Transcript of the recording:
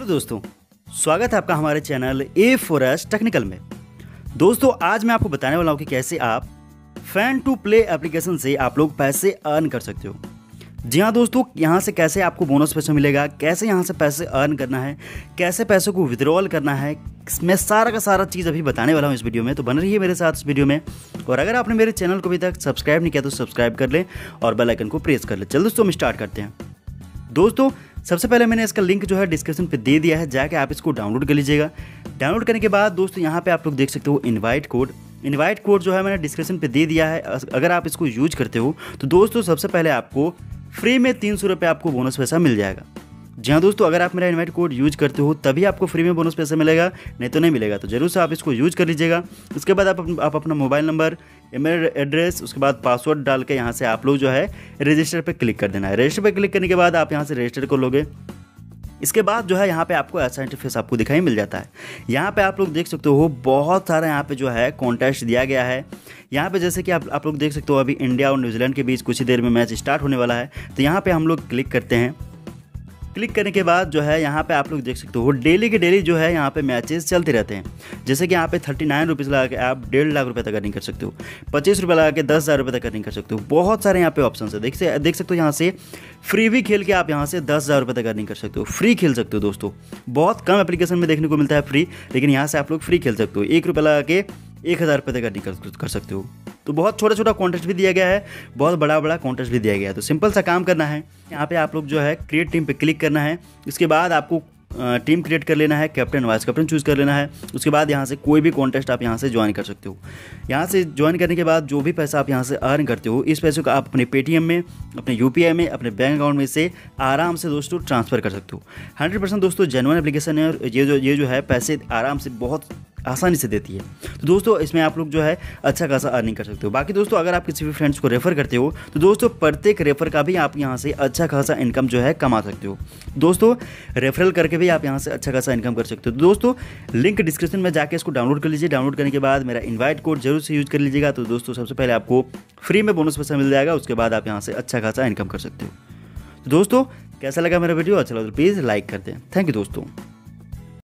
Hello दोस्तों, स्वागत है आपका हमारे channel A four S technical में। दोस्तों, आज मैं आपको बताने वाला हूँ कि कैसे आप फ़ैन टू प्ले एप्लीकेशन से आप लोग पैसे अर्न कर सकते हो। जी हाँ दोस्तों, यहाँ से कैसे आपको बोनस पैसा मिलेगा, कैसे यहाँ से पैसे अर्न करना है, कैसे पैसों को विड्रॉल करना है, मैं सारा का सारा चीज़ अभी बताने वाला हूँ इस वीडियो में तो बन रही है मेरे साथ इस वीडियो में। और अगर आपने मेरे चैनल को अभी तक सब्सक्राइब नहीं किया तो सब्सक्राइब कर लें और बेल आइकन को प्रेस कर लें। चल दोस्तों, हम स्टार्ट करते हैं। दोस्तों सबसे पहले मैंने इसका लिंक जो है डिस्क्रिप्शन पे दे दिया है, जाके आप इसको डाउनलोड कर लीजिएगा। डाउनलोड करने के बाद दोस्तों, यहाँ पे आप लोग देख सकते हो इनवाइट कोड इनवाइट कोड जो है मैंने डिस्क्रिप्शन पे दे दिया है। अगर आप इसको यूज़ करते हो तो दोस्तों, सबसे पहले आपको फ्री में तीन सौ आपको बोनस पैसा मिल जाएगा। जी हाँ दोस्तों, अगर आप मेरा इन्वाइट कोड यूज़ करते हो, तभी आपको फ्री में बोनस पैसा मिलेगा, नहीं तो नहीं मिलेगा। तो ज़रूर से आप इसको यूज़ कर लीजिएगा। उसके बाद आप आप अपना मोबाइल नंबर ईमेल एड्रेस उसके बाद पासवर्ड डाल के यहाँ से आप लोग जो है रजिस्टर पर क्लिक कर देना है। रजिस्टर पर क्लिक करने के बाद आप यहाँ से रजिस्टर कर लोगे इसके बाद जो है यहाँ पे आपको ऐसा इंटरफेस आपको दिखाई मिल जाता है। यहाँ पे आप लोग देख सकते हो, बहुत सारा यहाँ पे जो है कॉन्टेस्ट दिया गया है। यहाँ पे जैसे कि आप आप लोग देख सकते हो, अभी इंडिया और न्यूजीलैंड के बीच कुछ ही देर में मैच स्टार्ट होने वाला है। तो यहाँ पे हम लोग क्लिक करते हैं। क्लिक करने के बाद जो है यहाँ पे आप लोग देख सकते हो डेली के डेली जो है यहाँ पे मैचेस चलते रहते हैं। जैसे कि यहाँ पे थर्टी नाइन रुपीज़ लगा के आप डेढ़ लाख रुपए तक अर्निंग कर सकते हो, पच्चीस रुपये लगा के दस हज़ार रुपये तक अर्निंग कर सकते हो। बहुत सारे यहाँ पे ऑप्शन है। देख से, देख सकते हो यहाँ से फ्री भी खेल के आप यहाँ से दस हज़ार रुपये तक अर्निंग कर सकते हो। फ्री खेल सकते हो दोस्तों। बहुत कम एप्लीकेशन में देखने को मिलता है फ्री लेकिन यहाँ से आप लोग फ्री खेल सकते हो। एक रुपये लगा के एक हज़ार रुपये तक अर्निंग कर सकते हो। तो बहुत छोटा छोटा कॉन्टेस्ट भी दिया गया है, बहुत बड़ा बड़ा कॉन्टेस्ट भी दिया गया है। तो सिंपल सा काम करना है। यहाँ पे आप लोग जो है क्रिएट टीम पे क्लिक करना है। इसके बाद आपको टीम क्रिएट कर लेना है कैप्टन वाइस कैप्टन चूज़ कर लेना है। उसके बाद यहाँ से कोई भी कॉन्टेस्ट आप यहाँ से ज्वाइन कर सकते हो। यहाँ से ज्वाइन करने के बाद जो भी पैसा आप यहाँ से अर्न करते हो, इस पैसे को आप अपने पेटीएम में, अपने UPI में, अपने बैंक अकाउंट में से आराम से दोस्तों ट्रांसफ़र कर सकते हो। हंड्रेड दोस्तों जेनुअन एप्लीकेशन है और ये जो ये जो है पैसे आराम से बहुत आसानी से देती है। तो दोस्तों, इसमें आप लोग जो है अच्छा खासा अर्निंग कर सकते हो। बाकी दोस्तों, अगर आप किसी भी फ्रेंड्स को रेफर करते हो तो दोस्तों, प्रत्येक रेफर का भी आप यहाँ से अच्छा खासा इनकम जो है कमा सकते हो। दोस्तों रेफरल करके भी आप यहाँ से अच्छा खासा इनकम कर सकते हो। तो दोस्तों लिंक डिस्क्रिप्शन में जाके इसको डाउनलोड कर लीजिए। डाउनलोड करने के बाद मेरा इन्वाइट कोड ज़रूर से यूज़ कर लीजिएगा। तो दोस्तों, सबसे पहले आपको फ्री में बोनस पैसा मिल जाएगा। उसके बाद आप यहाँ से अच्छा खासा इनकम कर सकते हो। तो दोस्तों, कैसा लगा मेरा वीडियो अच्छा लगा तो प्लीज़ लाइक कर दें थैंक यू दोस्तों।